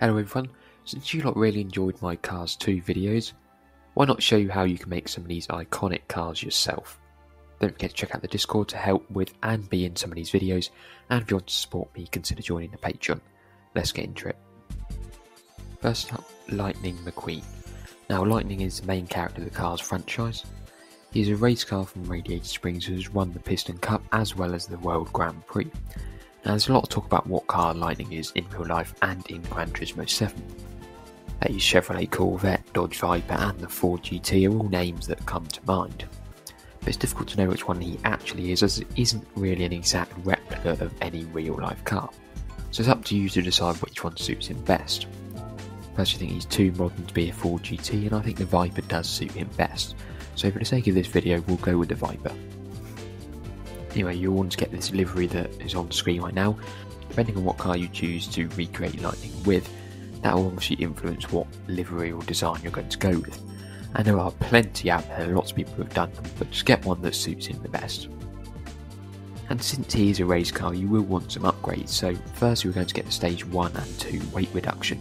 Hello everyone, since you lot really enjoyed my Cars 2 videos, why not show you how you can make some of these iconic cars yourself? Don't forget to check out the Discord to help with and be in some of these videos, and if you want to support me, consider joining the Patreon. Let's get into it. First up, Lightning McQueen. Now, Lightning is the main character of the Cars franchise. He is a race car from Radiator Springs who has won the Piston Cup as well as the World Grand Prix. Now, there's a lot of talk about what car Lightning is in real life and in Gran Turismo 7. A Chevrolet Corvette, Dodge Viper, and the Ford GT are all names that come to mind. But it's difficult to know which one he actually is, as it isn't really an exact replica of any real life car. So it's up to you to decide which one suits him best. Personally, think he's too modern to be a Ford GT, and I think the Viper does suit him best. So for the sake of this video, we'll go with the Viper. Anyway, you'll want to get this livery that is on screen right now. Depending on what car you choose to recreate Lightning with, that will obviously influence what livery or design you're going to go with. And there are plenty out there, lots of people have done them, but just get one that suits him the best. And since he is a race car, you will want some upgrades, so first you're going to get the stage 1 and 2 weight reduction.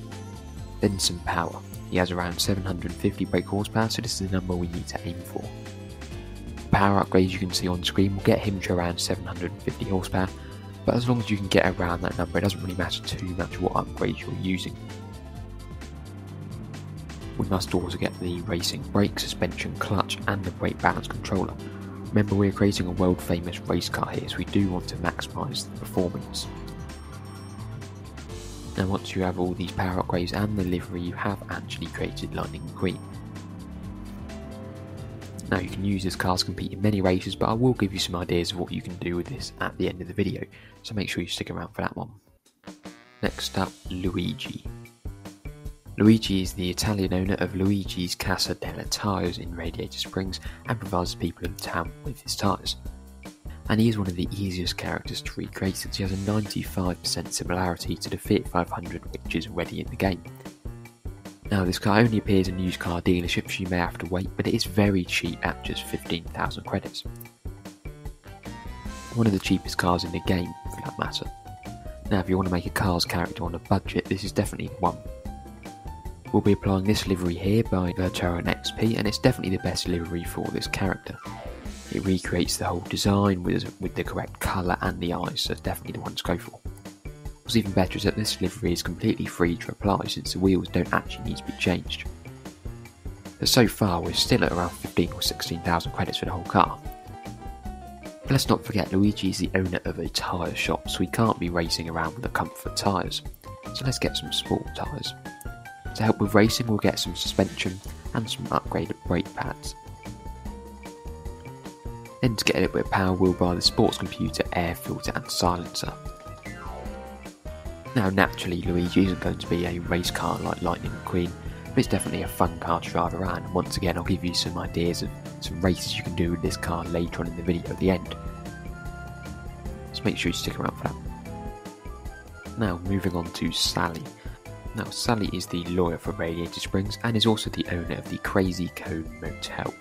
Then some power. He has around 750 brake horsepower, so this is the number we need to aim for power upgrades you can see on screen will get him to around 750 horsepower, but as long as you can get around that number, it doesn't really matter too much what upgrades you're using. We must also get the racing brake, suspension, clutch, and the brake balance controller. Remember, we're creating a world famous race car here, so we do want to maximise the performance. Now, once you have all these power upgrades and the livery, you have actually created Lightning McQueen. Now you can use this car to compete in many races, but I will give you some ideas of what you can do with this at the end of the video, so make sure you stick around for that one. Next up, Luigi. Luigi is the Italian owner of Luigi's Casa della Tires in Radiator Springs and provides people in the town with his tyres. And he is one of the easiest characters to recreate since he has a 95% similarity to the Fiat 500 which is already in the game. Now, this car only appears in used car dealerships, you may have to wait, but it is very cheap at just 15,000 credits. One of the cheapest cars in the game, for that matter. Now, if you want to make a car's character on a budget, this is definitely one. We'll be applying this livery here by Vertaran XP, and it's definitely the best livery for this character. It recreates the whole design with, with the correct colour and the eyes, so definitely the one to go for. What's even better is that this livery is completely free to apply since the wheels don't actually need to be changed. But so far we're still at around 15 or 16,000 credits for the whole car. But let's not forget Luigi is the owner of a tyre shop so we can't be racing around with the comfort tyres. So let's get some sport tyres. To help with racing we'll get some suspension and some upgraded brake pads. Then to get a little bit of power we'll buy the sports computer, air filter and silencer. Now, naturally, Luigi isn't going to be a race car like Lightning McQueen, but it's definitely a fun car to drive around. And once again, I'll give you some ideas of some races you can do with this car later on in the video at the end. So make sure you stick around for that. Now, moving on to Sally. Now, Sally is the lawyer for Radiator Springs and is also the owner of the Crazy Cone Motel.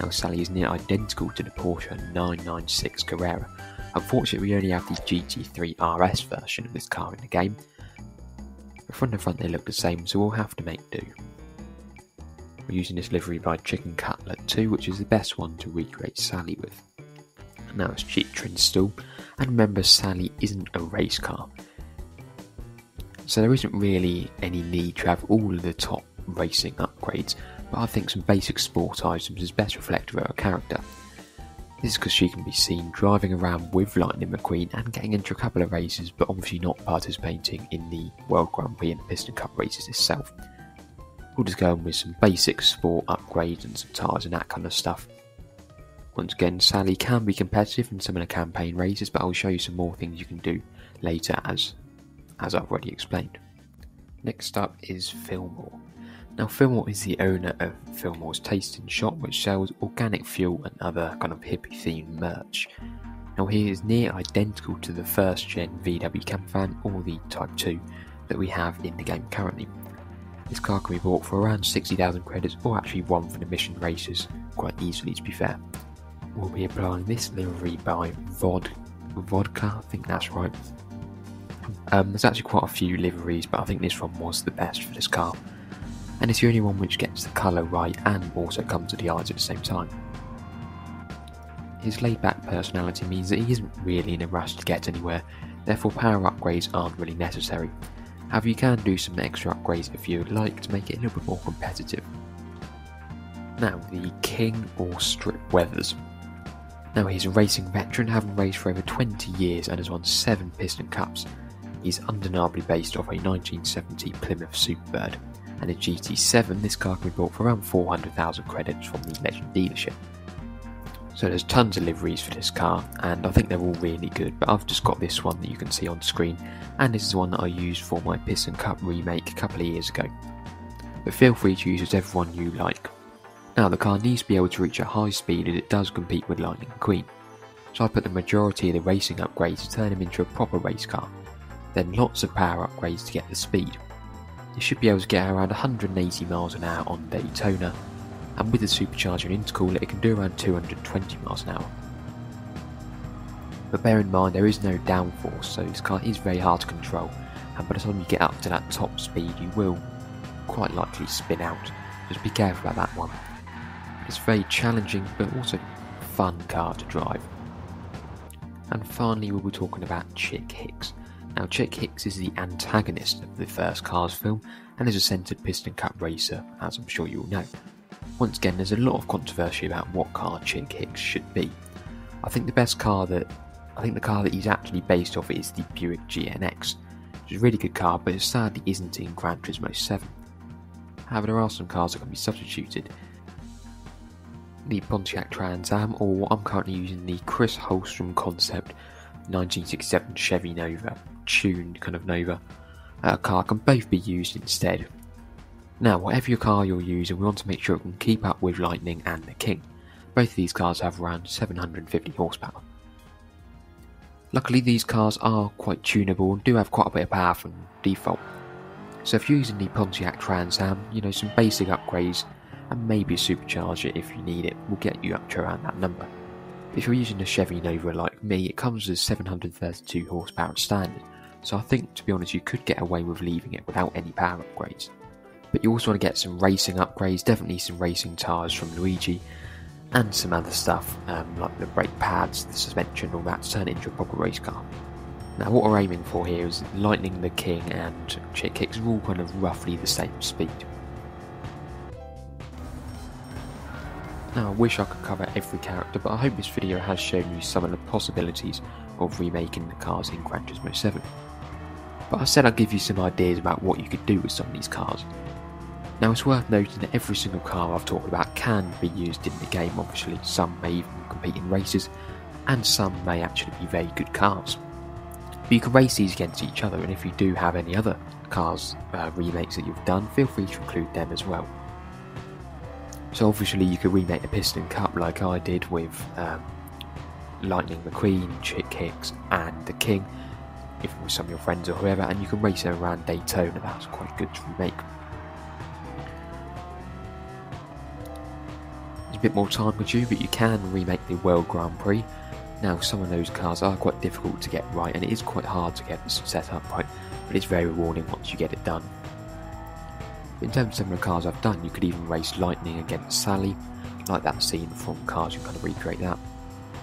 Now, Sally is near identical to the Porsche 996 Carrera, Unfortunately, we only have the GT3 RS version of this car in the game. Front and front they look the same, so we'll have to make do. We're using this livery by Chicken Cutlet 2, which is the best one to recreate Sally with. Now it's cheap to install, and remember Sally isn't a race car. So there isn't really any need to have all of the top racing upgrades, but I think some basic sport items is best reflective of her character. This is because she can be seen driving around with Lightning McQueen and getting into a couple of races, but obviously not participating in the World Grand Prix and the Piston Cup races itself. We'll just go on with some basic sport upgrades and some tyres and that kind of stuff. Once again, Sally can be competitive in some of the campaign races, but I'll show you some more things you can do later as, as I've already explained. Next up is Fillmore. Now, Fillmore is the owner of Fillmore's Tasting Shop, which sells organic fuel and other kind of hippie themed merch. Now, he is near identical to the first gen VW Campervan or the Type 2 that we have in the game currently. This car can be bought for around 60,000 credits or actually one for the mission races, quite easily to be fair. We'll be applying this livery by Vod, Vodka, I think that's right. Um, there's actually quite a few liveries, but I think this one was the best for this car. And it's the only one which gets the colour right and also comes to the eyes at the same time. His laid back personality means that he isn't really in a rush to get anywhere, therefore, power upgrades aren't really necessary. However, you can do some extra upgrades if you would like to make it a little bit more competitive. Now, the King or Strip Weathers. Now, he's a racing veteran, having raced for over 20 years and has won 7 Piston Cups. He's undeniably based off a 1970 Plymouth Superbird, and a GT7, this car can be bought for around 400,000 credits from the Legend dealership. So there's tons of liveries for this car, and I think they're all really good, but I've just got this one that you can see on screen, and this is the one that I used for my Piston Cup remake a couple of years ago. But feel free to use whatever one you like. Now the car needs to be able to reach a high speed as it does compete with Lightning Queen, so I put the majority of the racing upgrades to turn him into a proper race car, then lots of power upgrades to get the speed. You should be able to get around 180 miles an hour on Daytona, and with the supercharger and intercooler it can do around 220 miles an hour. But bear in mind there is no downforce, so this car is very hard to control, and by the time you get up to that top speed you will quite likely spin out. Just be careful about that one. It's a very challenging but also fun car to drive. And finally we'll be talking about Chick Hicks. Now Chick Hicks is the antagonist of the first Cars film and is a centered piston cup racer, as I'm sure you all know. Once again, there's a lot of controversy about what car Chick Hicks should be. I think the best car that I think the car that he's actually based off is the Buick GNX, which is a really good car, but it sadly isn't in Gran Turismo 7. However, there are some cars that can be substituted. The Pontiac Trans Am, or what I'm currently using the Chris Holstrom concept 1967 Chevy Nova, tuned kind of Nova. A car can both be used instead. Now, whatever your car you're using, we want to make sure it can keep up with Lightning and the King. Both of these cars have around 750 horsepower. Luckily, these cars are quite tunable and do have quite a bit of power from default. So if you're using the Pontiac Trans Am, you know, some basic upgrades and maybe a supercharger if you need it will get you up to around that number. If you're using a Chevy Nova like me, it comes with 732 horsepower standard, so I think to be honest you could get away with leaving it without any power upgrades. But you also want to get some racing upgrades, definitely some racing tyres from Luigi, and some other stuff um, like the brake pads, the suspension, all that to turn it into a proper race car. Now, what we're aiming for here is Lightning the King and Chick Hicks are all kind of roughly the same speed. Now, I wish I could cover every character, but I hope this video has shown you some of the possibilities of remaking the cars in Gran Turismo 7. But I said I'd give you some ideas about what you could do with some of these cars. Now, it's worth noting that every single car I've talked about can be used in the game, obviously, some may even compete in races, and some may actually be very good cars. But you can race these against each other, and if you do have any other cars uh, remakes that you've done, feel free to include them as well. So obviously you could remake the Piston Cup like I did with um, Lightning McQueen, Chick Hicks, and the King, it was some of your friends or whoever, and you can race them around Daytona. That's quite good to remake. It's a bit more time consuming, but you can remake the World Grand Prix now, some of those cars are quite difficult to get right, and it is quite hard to get set up right, but it's very rewarding once you get it done. In terms of some of the cars I've done, you could even race Lightning against Sally, like that scene from Cars, you kind of recreate that.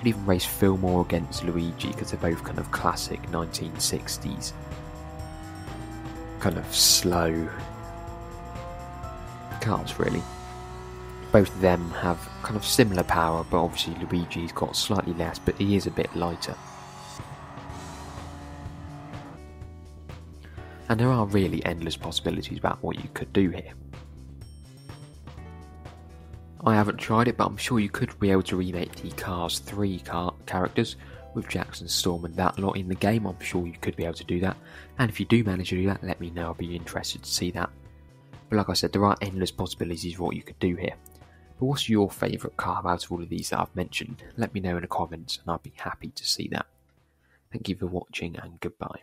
Could even race Fillmore against Luigi, because they're both kind of classic 1960s, kind of slow cars, really both of them have kind of similar power, but obviously Luigi's got slightly less, but he is a bit lighter. And there are really endless possibilities about what you could do here. I haven't tried it, but I'm sure you could be able to remake the Cars 3 car- characters with Jackson Storm and that lot in the game. I'm sure you could be able to do that. And if you do manage to do that, let me know. I'll be interested to see that. But like I said, there are endless possibilities of what you could do here. But what's your favourite car out of all of these that I've mentioned? Let me know in the comments and I'd be happy to see that. Thank you for watching and goodbye.